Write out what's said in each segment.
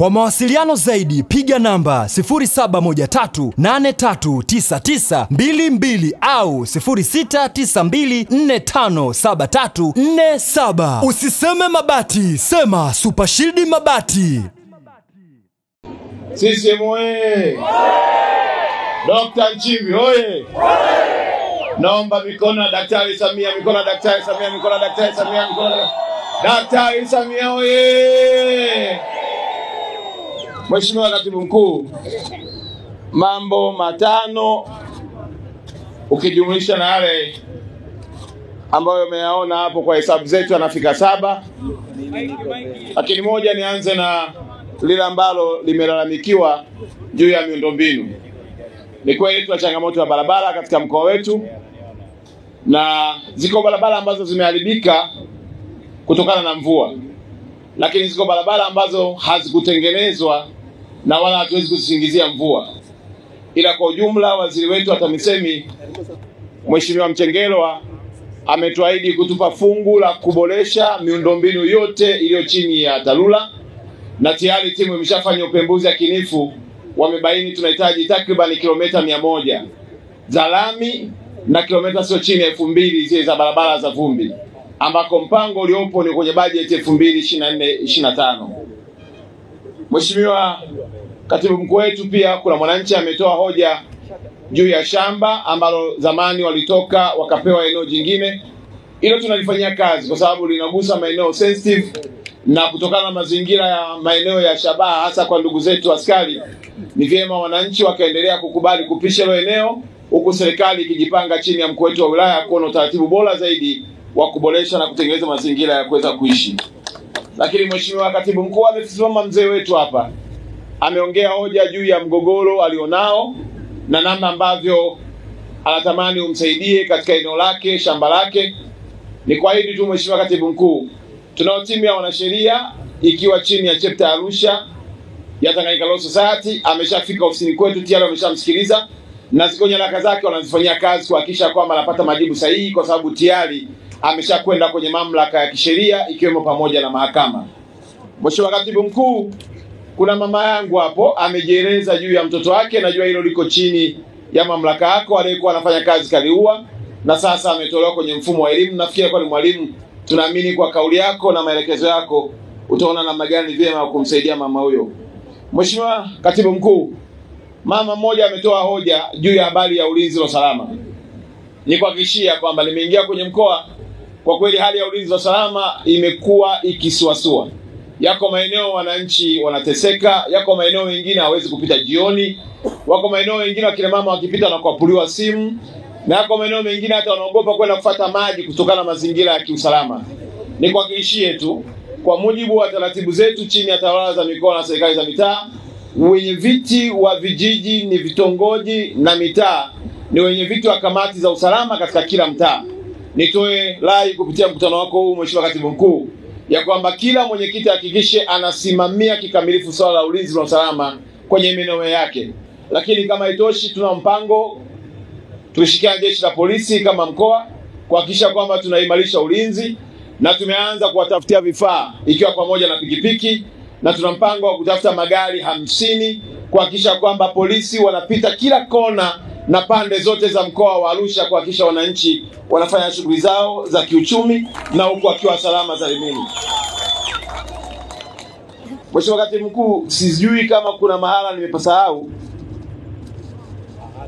Kwa mawasiliano zaidi piga namba 0713839922 au 0692457347. Usiseme mabati, sema Super Shield Mabati. CCM oye! Dr. Nchimbi oye! Naomba mikono ya Daktari Samia, mikono ya Daktari Samia, mikono ya Daktari Samia, mikono ya Daktari Samia oye! Mheshimiwa Katibu Mkuu, mambo matano ukijumlisha na yale ambayo umeyaona hapo kwa hesabu zetu anafika saba, lakini moja, nianze na lile ambalo limelalamikiwa juu ya miundombinu. Ni kweli tuna changamoto ya barabara katika mkoa wetu, na ziko barabara ambazo zimeharibika kutokana na mvua, lakini ziko barabara ambazo hazikutengenezwa na wala hatuwezi kuzisingizia mvua, ila kwa ujumla waziri wetu wa TAMISEMI Mheshimiwa Mchengerwa ametuahidi kutupa fungu la kuboresha miundombinu yote iliyo chini ya TARURA na tayari timu imeshafanya upembuzi yakinifu, wamebaini tunahitaji takribani kilomita mia moja za lami na kilomita sio chini ya elfu mbili zile za barabara za vumbi, ambako mpango uliopo ni kwenye bajeti elfu mbili ishirini na nne ishirini na tano. Mheshimiwa Katibu Mkuu wetu, pia kuna mwananchi ametoa hoja juu ya shamba ambalo zamani walitoka wakapewa eneo jingine. Hilo tunalifanyia kazi kwa sababu linagusa maeneo sensitive na kutokana na mazingira ya maeneo ya shabaha hasa kwa ndugu zetu askari, ni vyema wananchi wakaendelea kukubali kupisha hilo eneo, huku serikali ikijipanga chini ya mkuu wetu wa wilaya kuona utaratibu bora zaidi wa kuboresha na kutengeneza mazingira ya kuweza kuishi. Lakini Mheshimiwa Katibu Mkuu amesimama mzee wetu hapa, ameongea hoja juu ya mgogoro alionao na namna ambavyo anatamani umsaidie katika eneo lake, shamba lake. Ni kuahidi tu Mheshimiwa Katibu Mkuu, tunao timu ya wanasheria ikiwa chini ya chapter ya Arusha ya Tanganyika Law Society. Ameshafika ofisini kwetu tayari, wameshamsikiliza na ziko nyaraka zake wanazifanyia kazi kuhakikisha kwamba anapata majibu sahihi, kwa sababu tayari ameshakwenda kwenye mamlaka ya kisheria ikiwemo pamoja na mahakama. Mheshimiwa Katibu Mkuu, kuna mama yangu hapo amejieleza juu ya mtoto wake, najua hilo liko chini ya mamlaka yako, aliyekuwa anafanya kazi Kaliua na sasa ametolewa kwenye mfumo wa elimu. Nafikiri kwa ni mwalimu tunaamini kwa kauli yako na maelekezo yako utaona namna gani vyema kumsaidia mama huyo. Mheshimiwa Katibu Mkuu, mama mmoja ametoa hoja juu ya habari ya ulinzi na usalama. Nikuhakikishia kwamba nimeingia kwenye mkoa, kwa kweli hali ya ulinzi na usalama imekuwa ikisuasua. Yako maeneo wananchi wanateseka, yako maeneo mengine hawezi kupita jioni, wako maeneo mengine wakina mama wakipita kuapuliwa simu na yako maeneo mengine hata wanaogopa kwenda kufata maji kutokana na mazingira ya kiusalama. Nikuhakikishie tu kwa mujibu wa taratibu zetu chini ya tawala za mikoa na serikali za mitaa, wenye viti wa vijiji ni vitongoji na mitaa ni wenye viti wa kamati za usalama katika kila mtaa. Nitoe rai kupitia mkutano wako huu, Mheshimiwa Katibu Mkuu, ya kwamba kila mwenyekiti hakikishe anasimamia kikamilifu swala la ulinzi na usalama kwenye maeneo yake. Lakini kama itoshi, tuna mpango tulishirikiana jeshi la polisi kama mkoa kuhakikisha kwamba tunaimarisha ulinzi na tumeanza kuwatafutia vifaa ikiwa pamoja na pikipiki, na tuna mpango wa kutafuta magari hamsini kuhakikisha kwamba polisi wanapita kila kona na pande zote za mkoa wa Arusha kuhakikisha wananchi wanafanya shughuli zao za kiuchumi na huku wakiwa salama salimini. Mheshimiwa Katibu Mkuu, sijui kama kuna mahala nimepasahau,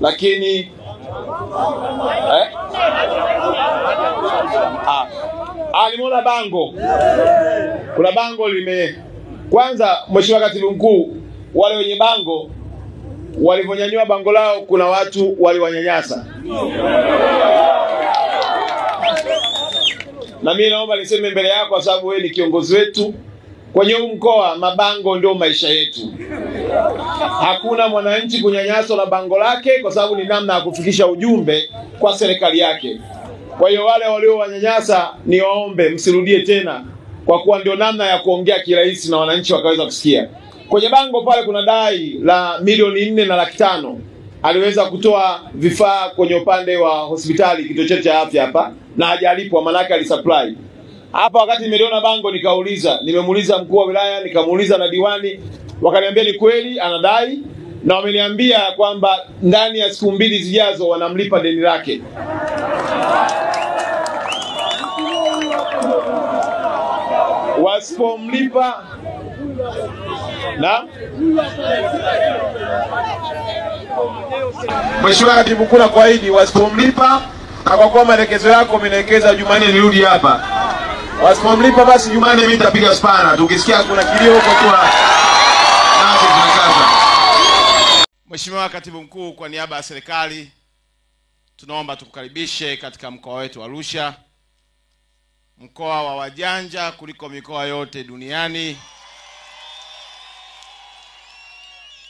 lakini eh? Ah, nimeona bango, kuna bango lime kwanza. Mheshimiwa Katibu Mkuu, wale wenye bango walivyonyanyua bango lao, kuna watu waliwanyanyasa, na mimi naomba niseme mbele yako, kwa sababu wewe ni kiongozi wetu kwenye huu mkoa. Mabango ndio maisha yetu. Hakuna mwananchi kunyanyaswa na bango lake, kwa sababu ni namna ya kufikisha ujumbe kwa serikali yake. Kwa hiyo wale waliowanyanyasa, niwaombe msirudie tena, kwa kuwa ndio namna ya kuongea kirahisi na wananchi wakaweza kusikia. Kwenye bango pale kuna dai la milioni nne na laki tano aliweza kutoa vifaa kwenye upande wa hospitali kituo chetu cha afya hapa na hajalipwa, manake alisupply hapa. Wakati nimeliona bango nikauliza, nimemuuliza mkuu wa wilaya, nikamuuliza na diwani, Wakaniambia ni kweli anadai, na wameniambia kwamba ndani ya siku mbili zijazo wanamlipa deni lake. Wasipomlipa na? Mheshimiwa Katibu Mkuu, na kuahidi wasipomlipa, na kwa kuwa maelekezo yako umeelekeza Jumanne nirudi hapa, wasipomlipa basi Jumanne mimi nitapiga spana, tukisikia kuna kilio huko kwa nasi tunakaza. Mheshimiwa Katibu Mkuu, kwa niaba ya serikali tunaomba tukukaribishe katika mkoa wetu wa Arusha, mkoa wa wajanja kuliko mikoa yote duniani,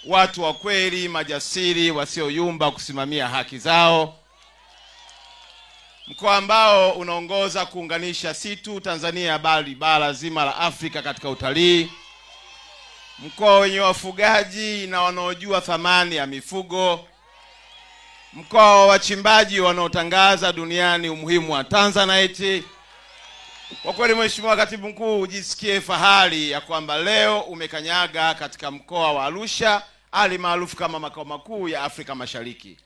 watu wa kweli, majasiri, wasioyumba kusimamia haki zao, mkoa ambao unaongoza kuunganisha si tu Tanzania bali bara zima la Afrika katika utalii, mkoa wenye wafugaji na wanaojua thamani ya mifugo, mkoa wa wachimbaji wanaotangaza duniani umuhimu wa Tanzanite. Kwa kweli, Mheshimiwa Katibu Mkuu, ujisikie fahari ya kwamba leo umekanyaga katika mkoa wa Arusha, ali maarufu kama makao makuu ya Afrika Mashariki.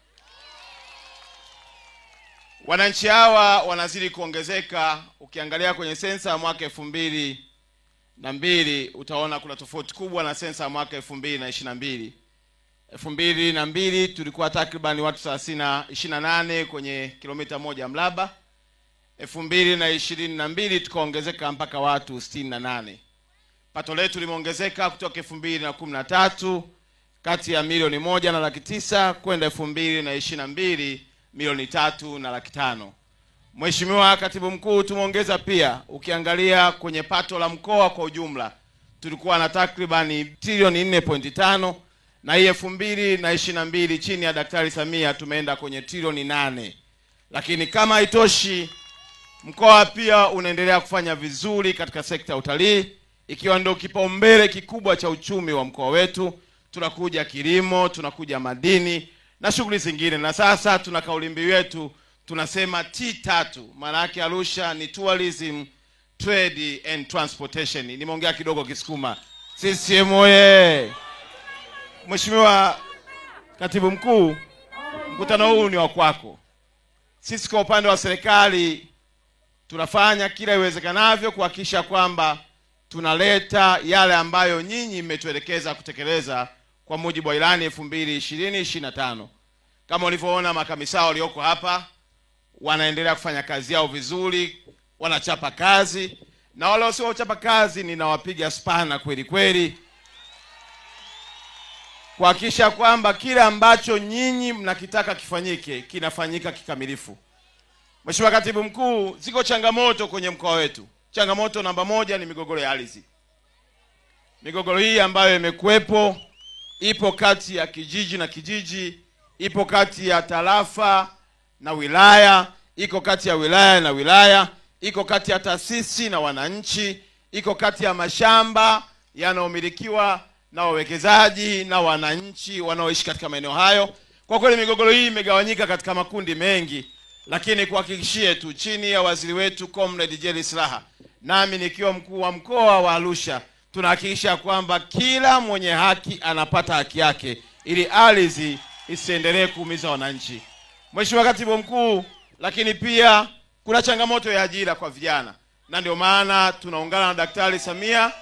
Wananchi hawa wanazidi kuongezeka. Ukiangalia kwenye sensa ya mwaka elfu mbili na mbili utaona kuna tofauti kubwa na sensa ya mwaka elfu mbili na ishirini na mbili elfu mbili na mbili tulikuwa takriban watu thelathini ishirini na nane kwenye kilomita moja mraba elfu mbili na ishirini na mbili tukaongezeka mpaka watu sitini na nane. Pato letu limeongezeka kutoka elfu mbili na kumi na tatu kati ya milioni moja na laki tisa kwenda elfu mbili na ishirini na mbili milioni tatu na laki tano. Mheshimiwa Katibu Mkuu, tumeongeza pia, ukiangalia kwenye pato la mkoa kwa ujumla tulikuwa na takribani trilioni nne pointi tano na hii elfu mbili na ishirini na mbili chini ya Daktari Samia tumeenda kwenye trilioni nane. Lakini kama haitoshi, mkoa pia unaendelea kufanya vizuri katika sekta ya utalii, ikiwa ndio kipaumbele kikubwa cha uchumi wa mkoa wetu. Tunakuja kilimo, tunakuja madini na shughuli zingine, na sasa tuna kauli mbiu yetu tunasema T tatu, maana yake Arusha ni tourism, trade and transportation. Nimeongea kidogo Kisukuma. CCM oye! Mheshimiwa Katibu Mkuu, mkutano huu ni wa kwako. Sisi kwa upande wa serikali tunafanya kila iwezekanavyo kuhakikisha kwamba tunaleta yale ambayo nyinyi mmetuelekeza kutekeleza kwa mujibu wa ilani elfu mbili ishirini ishirini na tano. Kama ulivyoona makamisa walioko hapa wanaendelea kufanya kazi yao vizuri, wanachapa kazi, na wale wasiochapa kazi ninawapiga spana kweli kweli kuhakikisha kwamba kile ambacho nyinyi mnakitaka kifanyike kinafanyika kikamilifu. Mheshimiwa Katibu Mkuu, ziko changamoto kwenye mkoa wetu. Changamoto namba moja ni migogoro ya ardhi. Migogoro hii ambayo imekuwepo ipo kati ya kijiji na kijiji, ipo kati ya tarafa na wilaya, iko kati ya wilaya na wilaya, iko kati ya taasisi na wananchi, iko kati ya mashamba yanayomilikiwa na wawekezaji na wananchi wanaoishi katika maeneo hayo. Kwa kweli migogoro hii imegawanyika katika makundi mengi, lakini kuhakikishie tu chini ya waziri wetu Comrade Jerry Silaa, nami nikiwa mkuu wa mkoa wa Arusha, tunahakikisha kwamba kila mwenye haki anapata haki yake ili ardhi isiendelee kuumiza wananchi. Mheshimiwa Katibu Mkuu, lakini pia kuna changamoto ya ajira kwa vijana, na ndio maana tunaungana na Daktari Samia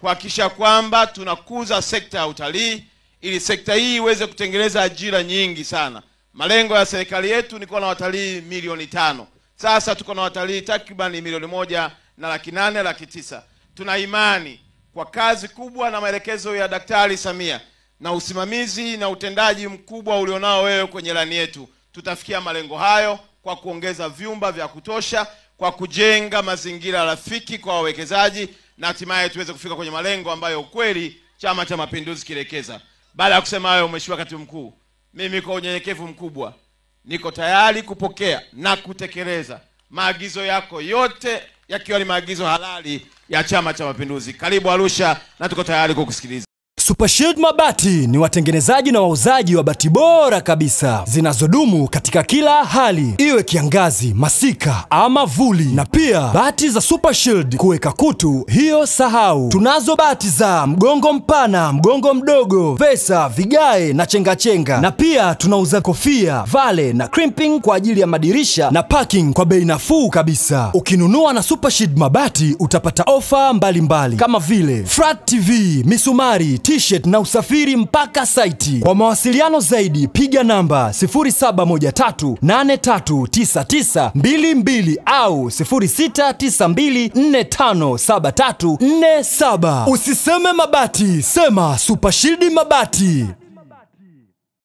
kuhakikisha kwamba tunakuza sekta ya utalii ili sekta hii iweze kutengeneza ajira nyingi sana. Malengo ya serikali yetu ni kuwa na watalii milioni tano. Sasa tuko na watalii takribani milioni moja na laki nane laki tisa. Tuna imani kwa kazi kubwa na maelekezo ya Daktari Samia na usimamizi na utendaji mkubwa ulionao wewe kwenye ilani yetu, tutafikia malengo hayo kwa kuongeza vyumba vya kutosha, kwa kujenga mazingira rafiki kwa wawekezaji na hatimaye tuweze kufika kwenye malengo ambayo ukweli Chama cha Mapinduzi kilekeza. Baada ya kusema hayo, Mheshimiwa Katibu Mkuu, mimi kwa unyenyekevu mkubwa niko tayari kupokea na kutekeleza maagizo yako yote yakiwa ni maagizo halali ya Chama cha Mapinduzi. Karibu Arusha na tuko tayari kukusikiliza. Super Shield Mabati ni watengenezaji na wauzaji wa bati bora kabisa zinazodumu katika kila hali, iwe kiangazi, masika ama vuli. Na pia bati za Super Shield kuweka kutu, hiyo sahau. Tunazo bati za mgongo mpana, mgongo mdogo, vesa, vigae na chengachenga, na pia tunauza kofia, vale na crimping kwa ajili ya madirisha na parking kwa bei nafuu kabisa. Ukinunua na Super Shield Mabati utapata ofa mbalimbali kama vile flat TV, misumari, t-shirt na usafiri mpaka saiti. Kwa mawasiliano zaidi piga namba 0713839922 au 0692457347. Usiseme mabati, sema Super Shield Mabati.